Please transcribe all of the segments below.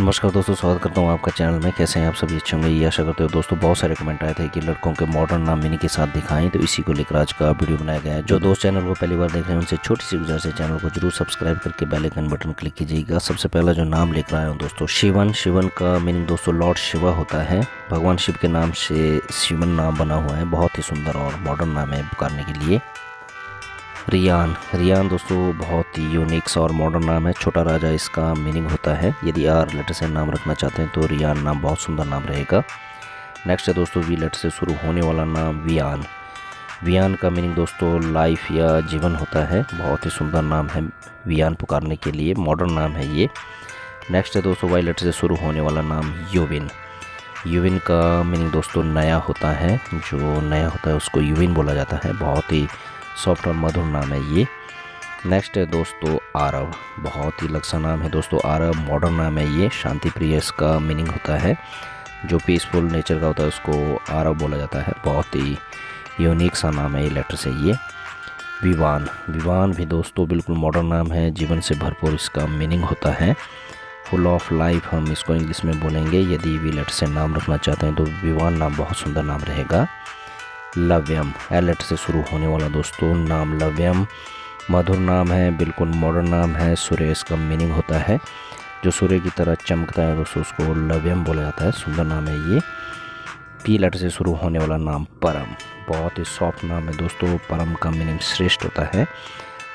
नमस्कार दोस्तों, स्वागत करता हूँ आपका चैनल में। कैसे हैं आप सभी? अच्छे होंगे? ये आशा करते हो दोस्तों, बहुत सारे कमेंट आए थे कि लड़कों के मॉडर्न नाम मीनिंग के साथ दिखाएँ। तो इसी को लेकर आज का वीडियो बनाया गया है। जो दोस्त चैनल को पहली बार देख रहे हैं, उनसे छोटी सी गुजार से चैनल को ज़रूर सब्सक्राइब करके बेल आइकन बटन क्लिक कीजिएगा। सबसे पहला जो नाम लेकर आया हूँ दोस्तों, शिवन। शिवन का मीनिंग दोस्तों लॉर्ड शिवा होता है। भगवान शिव के नाम से शिवन नाम बना हुआ है। बहुत ही सुंदर और मॉडर्न नाम है पुकारने के लिए। रियान। रियान दोस्तों, बहुत ही यूनिक्स और मॉडर्न नाम है। छोटा राजा इसका मीनिंग होता है। यदि आर लेटर से नाम रखना चाहते हैं तो रियान नाम, बहुत सुंदर नाम रहेगा। नेक्स्ट है दोस्तों वी लेटर से शुरू होने वाला नाम वियान वियान का मीनिंग दोस्तों लाइफ या जीवन होता है। बहुत ही सुंदर नाम है वियान पुकारने के लिए। मॉडर्न नाम है ये। नेक्स्ट है दोस्तों वाई लेटर से शुरू होने वाला नाम यूविन यूविन का मीनिंग दोस्तों, नया होता है। जो नया होता है, उसको यूविन बोला जाता है। बहुत ही सॉफ्ट और मधुर नाम है ये। नेक्स्ट है दोस्तों आरव। बहुत ही लक्सा नाम है दोस्तों आरव। मॉडर्न नाम है ये। शांति प्रिय इसका मीनिंग होता है। जो पीसफुल नेचर का होता है उसको आरव बोला जाता है। बहुत ही यूनिक सा नाम है ये लेटर से ये। विवान। विवान भी दोस्तों बिल्कुल मॉडर्न नाम है। जीवन से भरपूर इसका मीनिंग होता है। फुल ऑफ़ लाइफ हम इसको इंग्लिश में बोलेंगे। यदि वी लेटर से नाम रखना चाहते हैं तो विवान नाम बहुत सुंदर नाम रहेगा। लव्यम। एल लेटर से शुरू होने वाला दोस्तों, नाम लव्यम। मधुर नाम है, बिल्कुल मॉडर्न नाम है सूर्य इसका मीनिंग होता है। जो सूर्य की तरह चमकता है, दोस्तों, उसको लव्यम बोला जाता है। सुंदर नाम है ये। पी लेटर से शुरू होने वाला नाम परम। बहुत ही सॉफ्ट नाम है दोस्तों, परम का मीनिंग श्रेष्ठ होता है।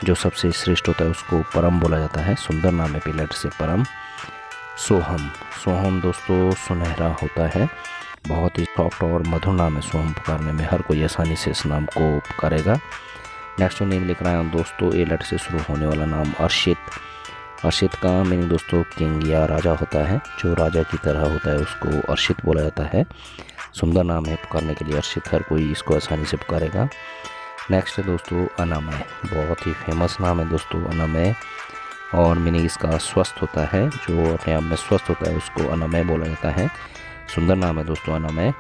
जो सबसे श्रेष्ठ होता है, उसको परम बोला जाता है। सुंदर नाम है पी लेटर से परम। सोहम। सोहम, दोस्तों, सुनहरा होता है। बहुत ही सॉफ्ट और मधुर नाम है सोहम पुकारने में। हर कोई आसानी से इस नाम को पुकारेगा नेक्स्ट नेम लिख रहा हूँ दोस्तों ए लेटर से शुरू होने वाला नाम अर्षित। अर्षित का मीनिंग दोस्तों किंग या राजा होता है। जो राजा की तरह होता है, उसको अर्षित बोला जाता है। सुंदर नाम है पुकारने के लिए अर्षित। हर कोई इसको आसानी से पुकारेगा। नेक्स्ट है दोस्तों, अनामय। बहुत ही फ़ेमस नाम है दोस्तों, अनामय। और मीनिंग इसका स्वस्थ होता है। जो अपने आप में स्वस्थ होता है, उसको अनामय बोला जाता है। सुंदर नाम है दोस्तों नाम है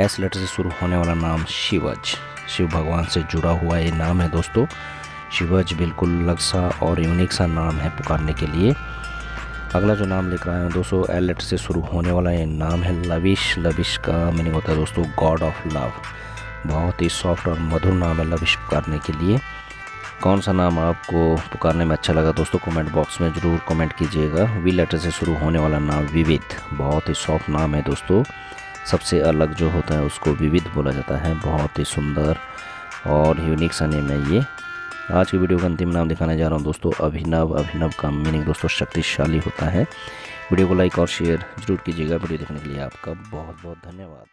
एस लेटर से शुरू होने वाला नाम शिवज। शिव भगवान से जुड़ा हुआ ये नाम है दोस्तों। शिवज बिल्कुल अलग सा और यूनिक सा नाम है पुकारने के लिए। अगला जो नाम लिख रहा है दोस्तों एल लेटर से शुरू होने वाला ये नाम है लविश। लविश का मीनिंग होता है दोस्तों गॉड ऑफ़ लव बहुत ही सॉफ्ट और मधुर नाम है लविश पुकारने के लिए। कौन सा नाम आपको पुकारने में अच्छा लगा दोस्तों कमेंट बॉक्स में ज़रूर कमेंट कीजिएगा। वी लेटर से शुरू होने वाला नाम विविध, बहुत ही सॉफ्ट नाम है दोस्तों। सबसे अलग जो होता है उसको विविध बोला जाता है, बहुत ही सुंदर और यूनिक सा नेम है ये। आज की वीडियो का अंतिम नाम दिखाने जा रहा हूँ दोस्तों, अभिनव। अभिनव का मीनिंग दोस्तों शक्तिशाली होता है। वीडियो को लाइक और शेयर ज़रूर कीजिएगा। वीडियो देखने के लिए आपका बहुत बहुत धन्यवाद।